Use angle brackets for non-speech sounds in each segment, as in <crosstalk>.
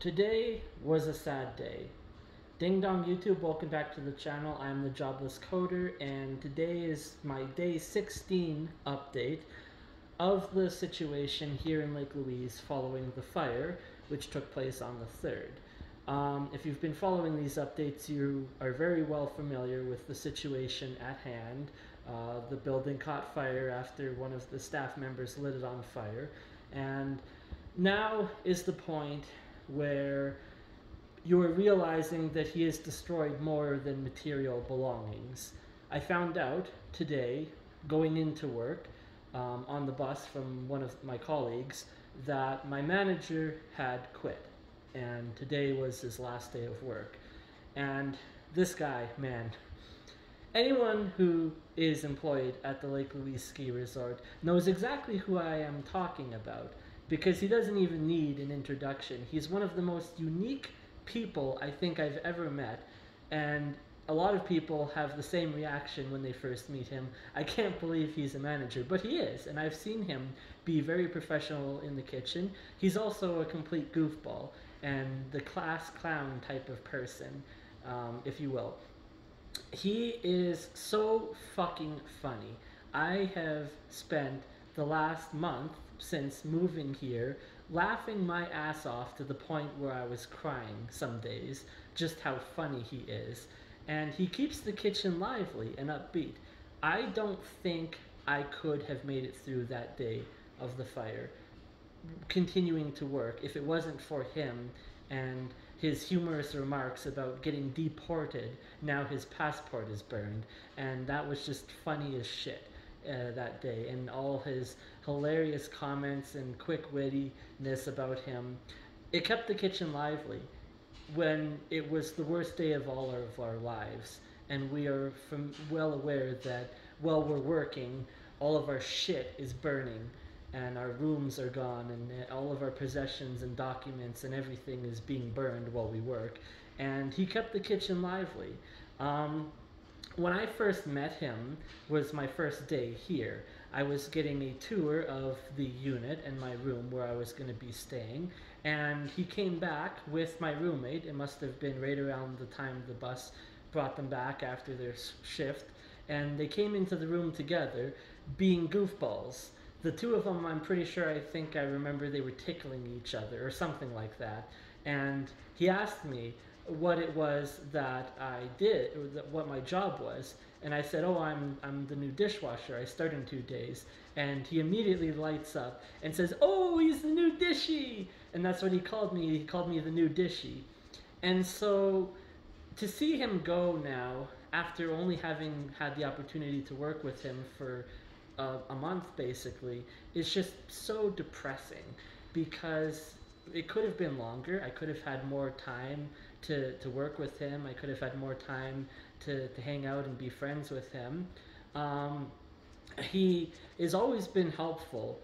Today was a sad day. Ding dong YouTube, welcome back to the channel. I'm the Jobless Coder, and today is my day 16 update of the situation here in Lake Louise following the fire, which took place on the 3rd. Um, if you've been following these updates, you are very well familiar with the situation at hand. Uh, the building caught fire after one of the staff members lit it on fire, and now is the point where you are realizing that he has destroyed more than material belongings. I found out today, going into work um, on the bus from one of my colleagues, that my manager had quit, and today was his last day of work. And this guy, man, anyone who is employed at the Lake Louise Ski Resort knows exactly who I am talking about because he doesn't even need an introduction. He's one of the most unique people I think I've ever met, and a lot of people have the same reaction when they first meet him. I can't believe he's a manager, but he is, and I've seen him be very professional in the kitchen. He's also a complete goofball and the class clown type of person, um, if you will. He is so fucking funny. I have spent the last month since moving here, laughing my ass off to the point where I was crying some days, just how funny he is. And he keeps the kitchen lively and upbeat. I don't think I could have made it through that day of the fire, continuing to work, if it wasn't for him and his humorous remarks about getting deported. Now his passport is burned, and that was just funny as shit uh, that day, and all his hilarious comments and quick wittiness about him. It kept the kitchen lively when it was the worst day of all of our lives, and we are from well aware that while we're working, all of our shit is burning and our rooms are gone and all of our possessions and documents and everything is being burned while we work and he kept the kitchen lively um, when I first met him was my first day here. I was getting a tour of the unit and my room where I was going to be staying, and he came back with my roommate. It must have been right around the time the bus brought them back after their shift, and they came into the room together, being goofballs. The two of them, I'm pretty sure, I think I remember they were tickling each other or something like that. And he asked me, what it was that I did, what my job was. And I said, "Oh, I'm I'm the new dishwasher. I start in two days." And he immediately lights up and says, "Oh, he's the new dishy!" And that's what he called me. He called me the new dishy. And so, to see him go now, after only having had the opportunity to work with him for a month, basically, is just so depressing because it could have been longer. I could have had more time to, to work with him. I could have had more time to, to hang out and be friends with him. Um, he has always been helpful,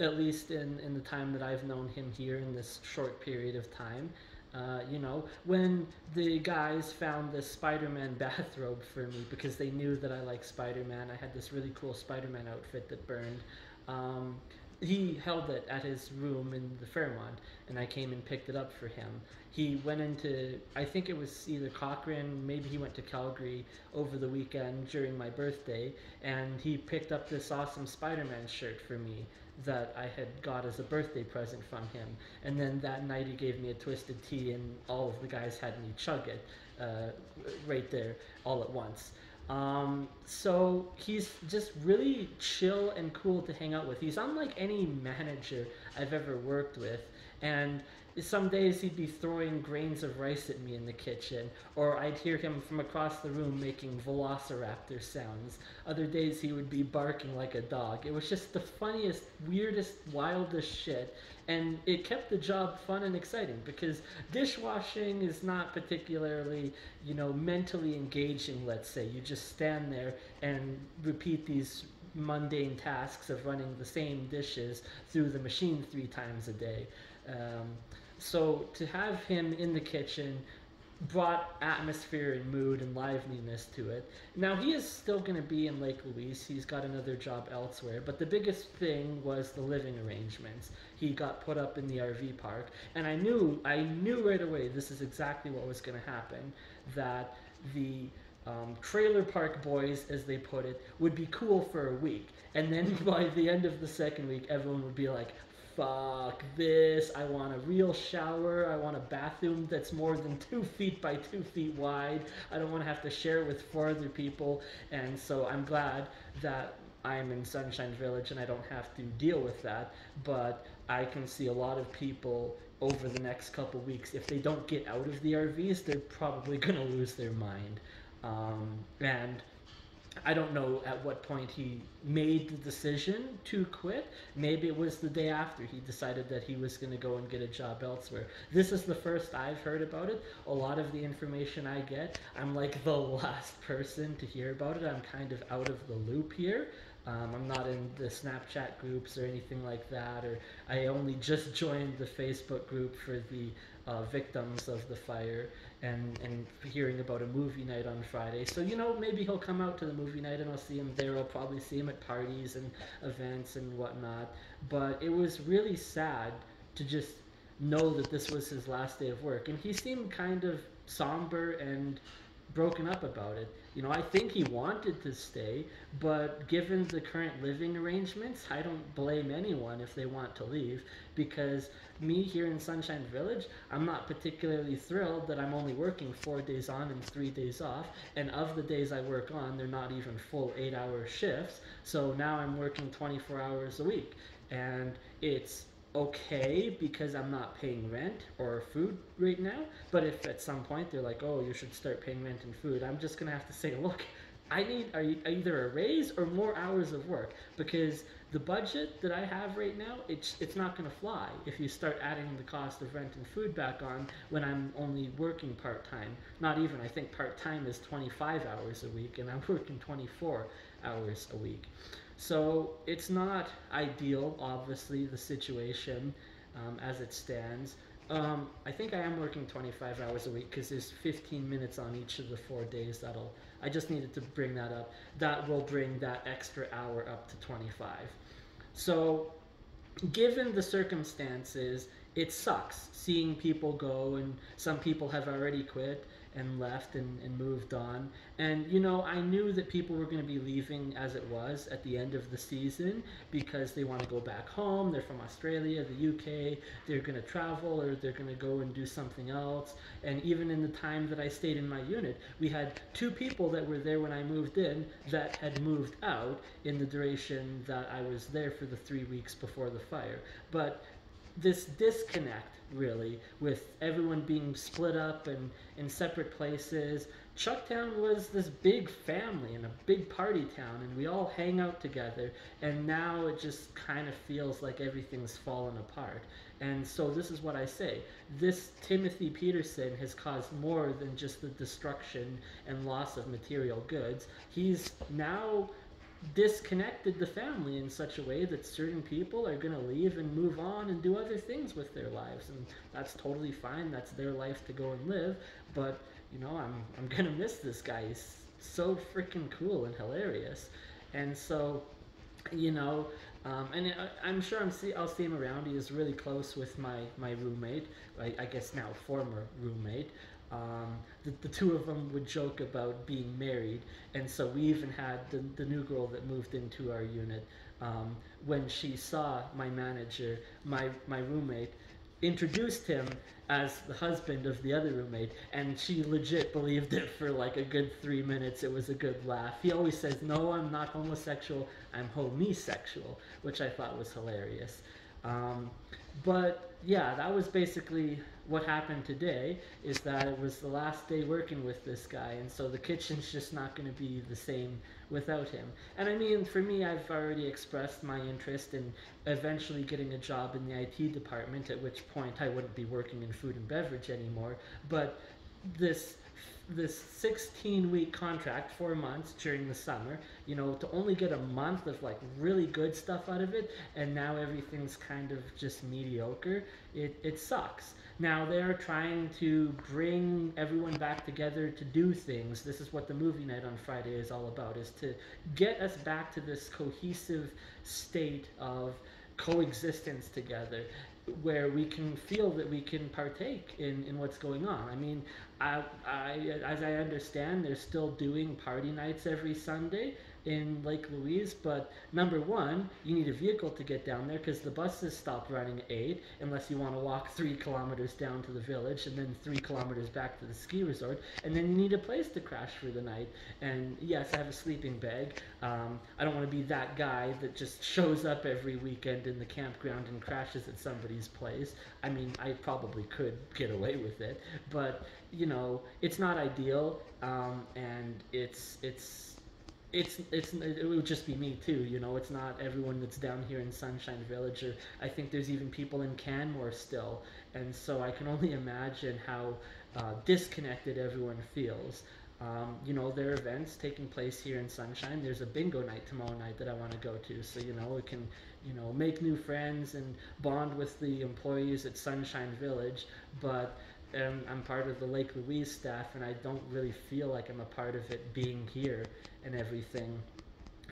at least in, in the time that I've known him here in this short period of time. Uh, you know, when the guys found this Spider-Man <laughs> bathrobe for me because they knew that I like Spider-Man, I had this really cool Spider-Man outfit that burned. Um, he held it at his room in the Fairmont, and I came and picked it up for him. He went into, I think it was either Cochrane, maybe he went to Calgary over the weekend during my birthday, and he picked up this awesome Spider Man shirt for me that I had got as a birthday present from him. And then that night he gave me a twisted tea, and all of the guys had me chug it uh, right there all at once. Um, so he's just really chill and cool to hang out with. He's unlike any manager I've ever worked with. And some days he'd be throwing grains of rice at me in the kitchen, or I'd hear him from across the room making velociraptor sounds. Other days he would be barking like a dog. It was just the funniest, weirdest, wildest shit, and it kept the job fun and exciting because dishwashing is not particularly, you know, mentally engaging, let's say. You just stand there and repeat these mundane tasks of running the same dishes through the machine three times a day. Um, so to have him in the kitchen brought atmosphere and mood and liveliness to it. Now he is still going to be in Lake Louise. He's got another job elsewhere, but the biggest thing was the living arrangements. He got put up in the RV park, and I knew I knew right away this is exactly what was going to happen. That the um, trailer park boys, as they put it, would be cool for a week, and then <laughs> by the end of the second week, everyone would be like, fuck this. I want a real shower. I want a bathroom that's more than two feet by two feet wide. I don't want to have to share with four other people. And so I'm glad that I'm in Sunshine Village and I don't have to deal with that. But I can see a lot of people over the next couple weeks, if they don't get out of the RVs, they're probably going to lose their mind. Um, and I don't know at what point he made the decision to quit. Maybe it was the day after he decided that he was going to go and get a job elsewhere. This is the first I've heard about it. A lot of the information I get, I'm like the <laughs> last person to hear about it. I'm kind of out of the loop here. Um, I'm not in the Snapchat groups or anything like that, or I only just <laughs> joined the Facebook group for the uh, victims of the fire and and hearing about a movie night on Friday. So you know maybe he'll come out to the movie night and I'll see him there. I'll probably see him at parties and events and whatnot. But it was really sad to just know that this was his last day of work, and he seemed kind of somber and broken up about it. You know, I think he wanted to stay, but given the current living arrangements, I don't blame anyone if they want to leave because me here in Sunshine Village, I'm not particularly thrilled that I'm only working four days on and three days off. And of the days I work on, they're not even full eight hour shifts. So now I'm working 24 hours a week. And it's okay because I'm not paying rent or food right now. But if at some point they're like, oh, you should start paying rent and food, I'm just to have to say, <laughs> look, I need either a raise or more hours of work because the budget that I have right now, it's it's not going to fly if you start adding the cost of rent and food back on when I'm only working part time. Not even. I think part time is 25 hours a week, and I'm working 24 hours a week. So it's not ideal, obviously, the situation um, as it stands. Um, I think I am working 25 hours a week because there's 15 minutes on each of the four days. That'll. I just needed to bring that up. That will bring that extra hour up to 25. So, given the circumstances, it sucks seeing people go, and some people have already quit and left and, and moved on. And, you know, I knew that people were going to be leaving as it was at the end of the season because they want to go back home. They're from Australia, the UK. They're going to travel or they're going to go and do something else. And even in the time that I stayed in my unit, we had two people that were there when I moved in that had moved out in the duration that I was there for the three weeks before the fire. But this disconnect really with everyone being split up and in separate places. Chucktown was this big family and a big party town and we all hang out together. And now it just kind of feels like everything's fallen apart. And so this is what i say. This timothy peterson has caused more than just the destruction and loss of material goods. He's now disconnected the family in such a way that certain people are going to leave and move on and do other things with their lives. And that's totally fine. That's their life to go and live. But you know i'm i'm going to miss this guy. He's so freaking cool and hilarious. And so you know um, and I, am sure I'm see, I'll see him around. He is really close with my, my roommate, I, I guess now former roommate. Um, the, the two of them would joke about being married, and so we even had the, the new girl that moved into our unit. Um, when she saw my manager, my, my roommate, introduced him as the husband of the other roommate, and she legit believed it for like a good three minutes. It was a good laugh. He always says, No, I'm not homosexual, I'm homosexual, which I thought was hilarious. Um, but yeah, that was basically what happened today is that it was the last day working with this guy, and so the kitchen's just not going to be the same without him. And I mean, for me, I've already expressed my interest in eventually getting a job in the IT department, at which point I wouldn't be working in food and beverage anymore. But this this 16 week contract, four months during the summer, you know, to only get a month of like really good stuff out of it, and now everything's kind of just mediocre, it, it sucks. Now they're trying to bring everyone back together to do things. This is what the movie night on Friday is all about, is to get us back to this cohesive state of coexistence together where we can feel that we can partake in, in what's going on. I mean, I, I, as I understand, they're still doing party nights every Sunday, in Lake Louise, but number one, you need a vehicle to get down there because the buses stop running at 8 unless you want to walk three kilometers down to the village and then three kilometers back to the ski resort. And then you need a place to crash for the night. And yes, I have a sleeping bag. Um, I don't want to be that guy that just shows up every weekend in the campground and crashes at somebody's place. I mean, I probably could get away with it, but you know, it's not ideal. Um, and it's, it's, it's it's it would just be me too you know? It's not everyone that's down here in sunshine village or i think there's even people in canmore still. And so i can only imagine how uh, disconnected everyone feels. Um, you know there are events taking place here in sunshine. There's a bingo night tomorrow night that i want to go to. So you know we can you know make new friends and bond with the employees at sunshine village. But um, I'm part of the Lake Louise staff, and I don't really feel like I'm a part of it being here and everything.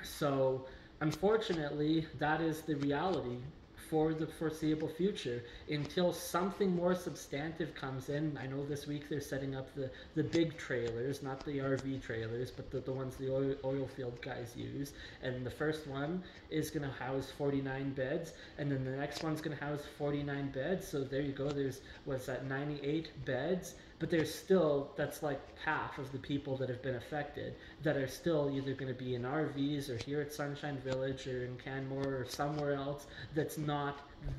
So, unfortunately, that is the reality for the foreseeable future until something more substantive comes in. I know this week they're setting up the, the big trailers, not the RV trailers, but the, the ones the oil, oil field guys use. And the first one is going to house 49 beds, and then the next one's going to house 49 beds. So there you go. There's, what's that, 98 beds but there's still that's like half of the people that have been affected that are still either going to be in RVs or here at Sunshine Village or in Canmore or somewhere else that's not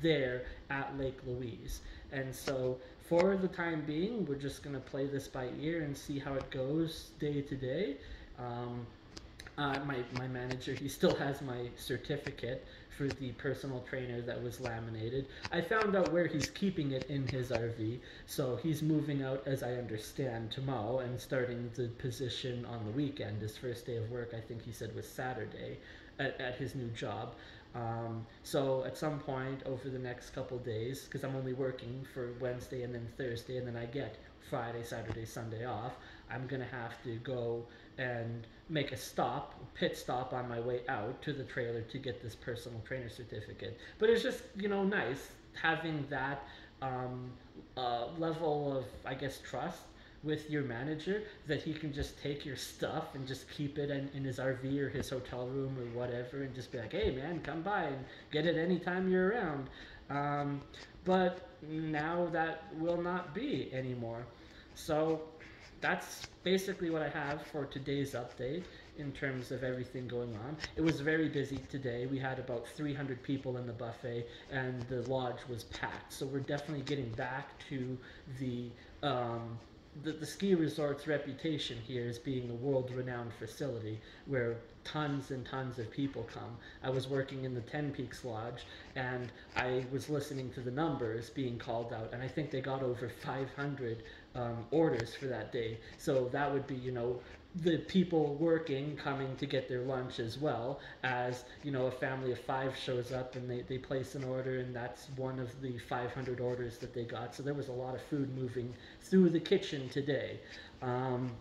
there at Lake Louise. And so for the time being, we're just going to play this by ear and see how it goes day to day. Um, uh, my, my manager, he still has my certificate for the personal trainer that was laminated. I found out where he's keeping it in his RV, so he's moving out, as I understand, tomorrow and starting the position on the weekend. His first day of work, I think he said, was Saturday at, at his new job. Um, so at some point over the next couple days, because I'm only working for Wednesday and then Thursday, and then I get Friday, Saturday, Sunday off, I'm gonna have to go and make a stop, pit stop on my way out to the trailer to get this personal trainer certificate. But it's just you know nice having that um, uh, level of I guess trust with your manager that he can just take your stuff and just keep it in, in his RV or his hotel room or whatever and just be like, hey man, come by and get it anytime you're around. Um, but now that will not be anymore. So that's basically what I have for today's update in terms of everything going on. It was very busy today. We had about 300 people in the buffet, and the lodge was packed. So we're definitely getting back to the um, the, the ski resort's reputation here is being a world renowned facility where tons and tons of people come. I was working in the Ten Peaks Lodge and I was listening to the numbers being called out, and I think they got over 500 um, orders for that day. So that would be, you know, the people working coming to get their lunch as well as you know a family of five shows up and they, they place an order and that's one of the 500 orders that they got. So there was a lot of food moving through the kitchen today. Um,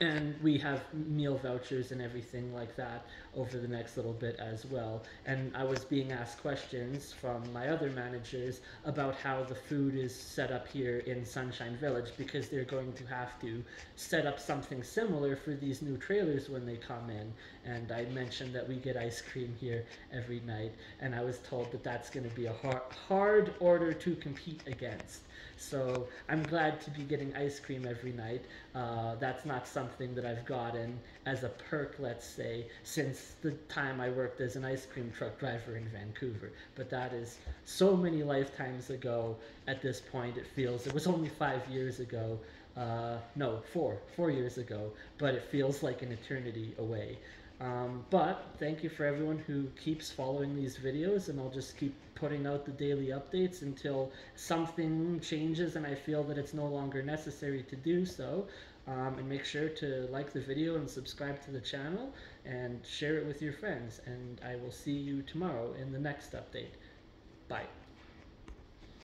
and we have meal vouchers and everything like that over the next little bit as well. And I was being asked questions from my other managers about how the food is set up here in Sunshine Village because they're going to have to set up something similar for these new trailers when they come in. And I mentioned that we get ice cream here every night, and I was told that that's going to be a hard, hard order to compete against. So I'm glad to be getting ice cream every night. Uh, that's not something that I've gotten as a perk, let's say, since the time I worked as an ice cream truck driver in Vancouver. But that is so many lifetimes ago at this point, it feels. It was only five years ago. Uh, no, four, four years ago, but it feels like an eternity away. Um, but thank you for everyone who keeps following these videos, and I'll just keep putting out the daily updates until something changes and I feel that it's no longer necessary to do so. Um, and make sure to like the video and subscribe to the channel and share it with your friends. And I will see you tomorrow in the next update. Bye.